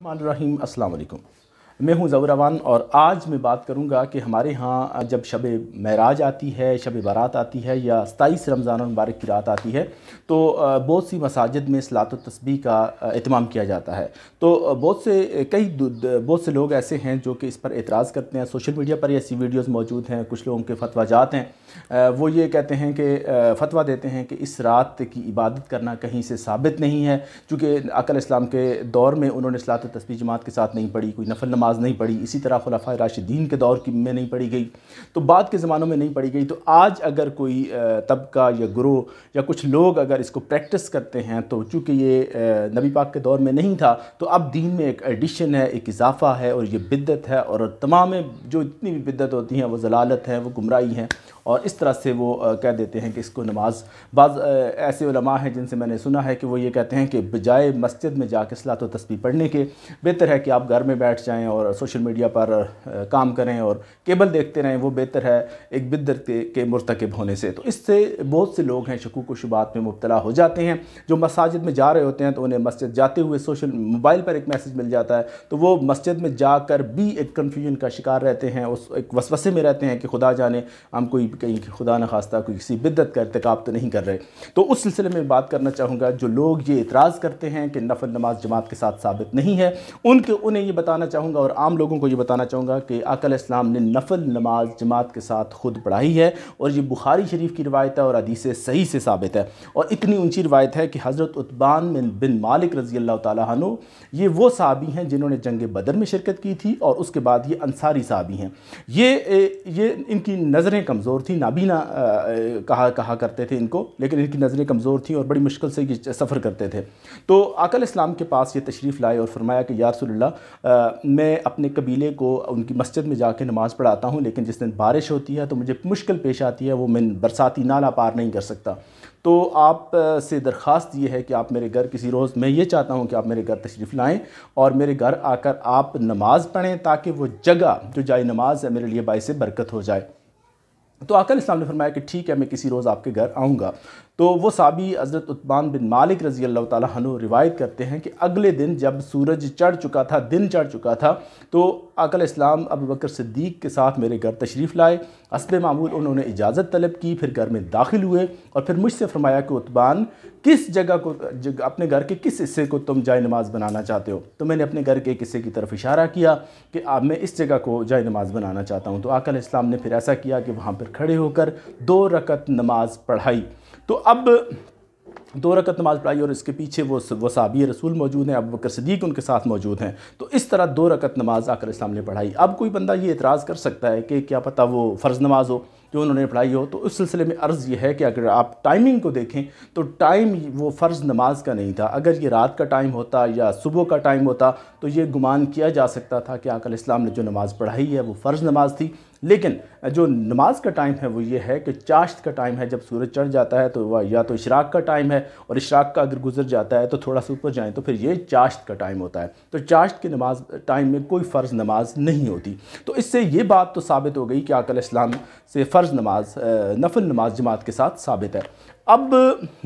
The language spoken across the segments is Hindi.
अस्सलाम वालेकुम मैं हूँ ज़वरवान और आज मैं बात करूँगा कि हमारे यहाँ जब शब महराज आती है, शब बारात आती है या सताईस रमज़ान मुबारक की रात आती है तो बहुत सी मसाजिद में सलात तस्बी का अहतमाम किया जाता है। तो बहुत से कई बहुत से लोग ऐसे हैं जो कि इस पर एतराज़ करते हैं। सोशल मीडिया पर ऐसी वीडियोस मौजूद हैं, कुछ लोगों के फतवाजात हैं। वो ये कहते हैं कि फतवा देते हैं कि इस रात की इबादत करना कहीं से साबित नहीं है चूँकि अकल इस्लाम के दौर में उन्होंने सलात तस्बी जमात के साथ नहीं पढ़ी, कोई नफल नमाज़ नहीं पढ़ी इसी तरह खुलाफा राशिदीन के दौर की में नहीं पढ़ी गई। तो बाद के ज़मानों में नहीं पढ़ी गई। तो आज अगर कोई तबका या ग्रोह या कुछ लोग अगर इसको प्रैक्टिस करते हैं तो चूँकि ये नबी पाक के दौर में नहीं था तो अब दीन में एक एडिशन है, एक इजाफ़ा है और ये बिद्दत है और तमाम जो इतनी भी बिद्दत होती हैं, वो जलालत हैं, वो गुमराही हैं और इस तरह से वो कह देते हैं कि इसको नमाज़, बाज़ ऐसे हैं जिनसे मैंने सुना है कि वो ये कहते हैं कि बजाय मस्जिद में जाके सलात तस्वीर पढ़ने के, बेहतर है कि आप घर में बैठ जाएँ और सोशल मीडिया पर काम करें और केबल देखते रहें वो बेहतर है एक बिद्दत के, के मरतकब होने से। तो इससे बहुत से लोग हैं शकूक व शुबात में मुबतला हो जाते हैं जो मसाजिद में जा रहे होते हैं तो उन्हें मस्जिद जाते हुए सोशल मोबाइल पर एक मैसेज मिल जाता है तो वो मस्जिद में जाकर भी एक कन्फ्यूज़न का शिकार रहते हैं उस एक वसवसे में रहते हैं कि खुदा जाने हम कोई कहीं खुदा न खास्ता कोई किसी बिद्दत का इरतकब तो नहीं कर रहे। तो उस सिलसिले में बात करना चाहूँगा जो लोग ये इतराज़ करते हैं कि नफल नमाज़ जमात के साथ साबित नहीं है उनके उन्हें ये बताना चाहूँगा और आम लोगों को ये बताना चाहूँगा कि आकल इस्लाम ने नफल नमाज़ जमात के साथ खुद पढ़ाई है और ये बुखारी शरीफ की रवायत है और अदीस सही से साबित है। और इतनी ऊँची रवायत है कि हज़रत उतबान बिन मालिक रज़ी अल्लाह तु ये वो साहबी हैं जिन्होंने जंग बदर में शिरकत की थी और उसके बाद ये अंसारी साहबी हैं। ये ये इनकी नज़रें कमज़ोर थी, नाबीना कहा कहा करते थे इनको, लेकिन इनकी नज़रें कमज़ोर थी और बड़ी मुश्किल से ये सफ़र करते थे। तो अकल इस्लाम के पास ये तशरीफ़ लाए और फरमाया कि यारसोल्ला मैं अपने कबीले को उनकी मस्जिद में जाके नमाज़ पढ़ाता हूँ, लेकिन जिस दिन बारिश होती है तो मुझे मुश्किल पेश आती है, वो मैं बरसाती नाला पार नहीं कर सकता। तो आप से दरख्वास्त ये है कि आप मेरे घर किसी रोज़, मैं ये चाहता हूँ कि आप मेरे घर तशरीफ़ लाएँ और मेरे घर आकर आप नमाज़ पढ़ें ताकि वो जगह जो जाए नमाज़ है मेरे लिए बाईस बरकत हो जाए। तो अकल इस्लाम ने फरमाया कि ठीक है, मैं किसी रोज़ आपके घर आऊँगा। तो वो साबी हज़रत उतबान बिन मालिक रज़ी अल्लाह तु रिवायत करते हैं कि अगले दिन जब सूरज चढ़ चुका था दिन चढ़ चुका था तो अकल इस्लाम अब बकर सिद्दीक के साथ मेरे घर तशरीफ़ लाए। हसब मामूल उन्होंने इजाज़त तलब की फिर घर में दाखिल हुए और फिर मुझसे फरमाया कि उतबान किस जगह को जग, अपने घर के किस हिस्से को तुम जाए नमाज़ बनाना चाहते हो? तो मैंने अपने घर के एक हिस्से की तरफ़ इशारा किया कि अब मैं इस जगह को जाए नमाज़ बनाना चाहता हूँ। तो आकल इस्लाम ने फिर ऐसा किया कि वहाँ पर खड़े होकर दो रकत नमाज़ पढ़ाई। तो अब दो रकत नमाज़ पढ़ाई और इसके पीछे वो वो रसूल मौजूद हैं, अब बकर सदीक उनके साथ मौजूद हैं। तो इस तरह दो रकत नमाज़ आकर इस्लाम ने पढ़ाई। अब कोई बंदा ये एतराज़ कर सकता है कि क्या पता वो फ़र्ज़ नमाज़ हो, जो उन्होंने पढ़ाई हो। तो उस सिलसिले में अर्ज़ ये है कि अगर आप टाइमिंग को देखें तो टाइम वो फ़र्ज़ नमाज़ का नहीं था। अगर ये रात का टाइम होता या सुबह का टाइम होता तो ये गुमान किया जा सकता था कि आकल इस्लाम ने जो नमाज़ पढ़ाई है, वो फ़र्ज़ नमाज़ थी। लेकिन जो नमाज़ का टाइम है वो ये है कि चाश्त का टाइम है, जब सूरज चढ़ जाता है तो वह या तो इशराक का टाइम है और इशराक का अगर गुजर जाता है तो थोड़ा सा ऊपर जाएँ तो फिर ये चाश्त का टाइम होता है। तो चाश्त की नमाज़, टाइम में कोई फ़र्ज़ नमाज़ नहीं होती। तो इससे ये बात तो साबित हो गई कि आकल इस्लाम से फ़र्ज़ नमाज़ नफल नमाज़ जमात के साथ साबित है। अब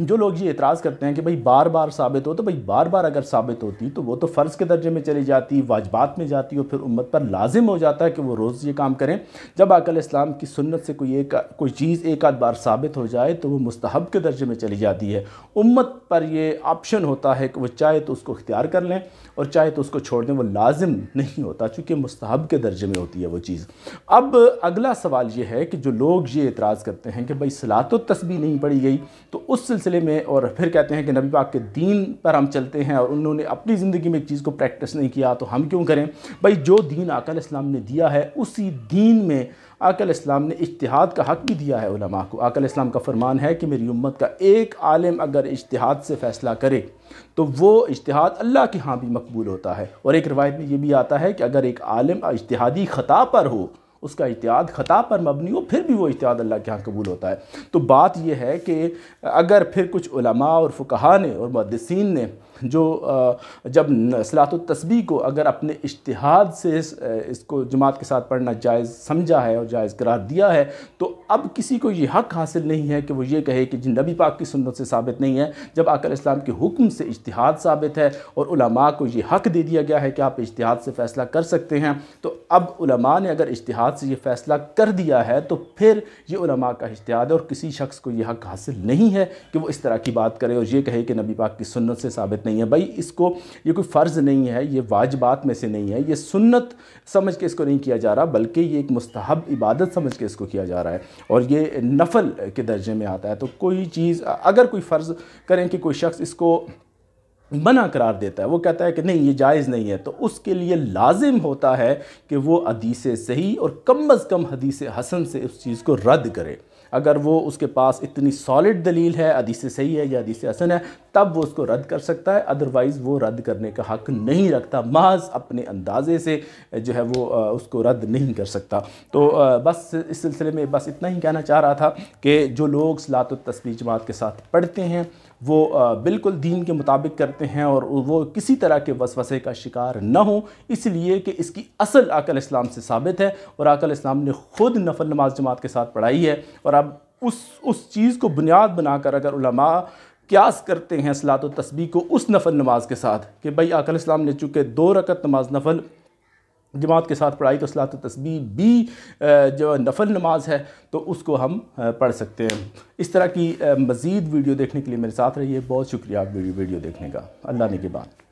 जो लोग ये एतराज़ करते हैं कि भाई बार बार साबित हो तो भाई बार बार अगर साबित होती तो वो तो फ़र्ज़ के दर्जे में चली जाती, वाजबात में जाती और फिर उम्मत पर लाजिम हो जाता है कि वो रोज़ ये काम करें। जब अकल इस्लाम की सुन्नत से कोई एक, कोई चीज़ एक आध बार साबित हो जाए तो वो मुस्तहब के दर्जे में चली जाती है। उम्मत पर ये ऑप्शन होता है कि वो चाहे तो उसको इख्तियार कर लें और चाहे तो उसको छोड़ दें, वो लाजिम नहीं होता, चूँकि मुस्तहब के दर्जे में होती है वो चीज़। अब अगला सवाल ये है कि जो लोग ये एतराज़ करते हैं कि भाई सलात तस्बी नहीं पड़ी गई तो उस सिलसिले में और फिर कहते हैं कि नबी पाक के दीन पर हम चलते हैं और उन्होंने अपनी ज़िंदगी में एक चीज़ को प्रैक्टिस नहीं किया तो हम क्यों करें? भाई, जो दीन आकल इस्लाम ने दिया है, उसी दीन में आकल इस्लाम ने इश्तहाद का हक़ भी दिया है उलमा को। आकल इस्लाम का फरमान है कि मेरी उम्मत का एक आलम अगर इश्तहाद से फ़ैसला करे तो वो इश्तहाद अल्लाह के यहाँ भी मकबूल होता है। और एक रवायत में ये भी आता है कि अगर एक आलिम इश्तहादी ख़ता पर हो उसका इतिहाद ख़ता पर मबनी हो, फिर भी वो इतिहाद अल्लाह के यहाँ कबूल होता है। तो बात यह है कि अगर फिर कुछ और फ़ुकहा ने और मुहदसिन ने जो जब सलात तस्बी को अगर अपने इश्तहाद से इसको जमात के साथ पढ़ना जायज़ समझा है और जायज़ करार दिया है तो अब किसी को ये हक़ हासिल नहीं है कि वो ये कहे कि जिन नबी पाक की सुन्नत से साबित नहीं है, जब आकर इस्लाम के हुक्म से इश्तहाद साबित है और को ये हक़ दे दिया गया है कि आप इश्तहाद से फ़ैसला कर सकते हैं तो अब ने अगर इश्तहाद से ये फ़ैसला कर दिया है तो फिर ये उलमा का इश्तहाद है और किसी शख्स को ये हक़ हासिल नहीं है कि वो इस तरह की बात करे और ये कहे कि नबी पाक की सुन्नत से साबित नहीं है। भाई, इसको, ये कोई फ़र्ज़ नहीं है, ये वाजबात में से नहीं है, ये सुन्नत समझ के इसको नहीं किया जा रहा, बल्कि ये एक मुस्तहब इबादत समझ के इसको किया जा रहा है और ये नफल के दर्जे में आता है। तो कोई चीज़, अगर कोई फ़र्ज़ करें कि कोई शख्स इसको मना करार देता है। वो कहता है कि नहीं, ये जायज़ नहीं है। तो उसके लिए लाजिम होता है कि वो हदीस सही और कम अज़ कम हदीस हसन से उस चीज़ को रद्द करे। अगर वो उसके पास इतनी सॉलिड दलील है हदीस सही है या हदीस हसन है, तब वो उसको रद्द कर सकता है। अदरवाइज़ वो रद्द करने का हक़ नहीं रखता। महज अपने अंदाजे से जो है वो उसको रद्द नहीं कर सकता। तो बस इस सिलसिले में बस इतना ही कहना चाह रहा था कि जो लोग सलात तस्वीर जमात के साथ पढ़ते हैं वो बिल्कुल दीन के मुताबिक करते हैं और वो किसी तरह के वसवसे का शिकार न हो, इसलिए कि इसकी असल अकल इस्लाम से साबित है और अकल इस्लाम ने ख़ुद नफल नमाज़ जमात के साथ पढ़ाई है और अब उस उस चीज़ को बुनियाद बनाकर अगर उलमा क्यास करते हैं सलात तस्बी को उस नफल नमाज़ के साथ कि भाई अकल इस्लाम ने चूँकि दो रकत नमाज़ नफल जमात के साथ पढ़ाई तो सलात तस्बी भी जो नफल नमाज़ है तो उसको हम पढ़ सकते हैं। इस तरह की मज़ीद वीडियो देखने के लिए मेरे साथ रहिए। बहुत शुक्रिया आप वीडियो वीडियो देखने का। अल्लाह ने के बाद